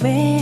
为。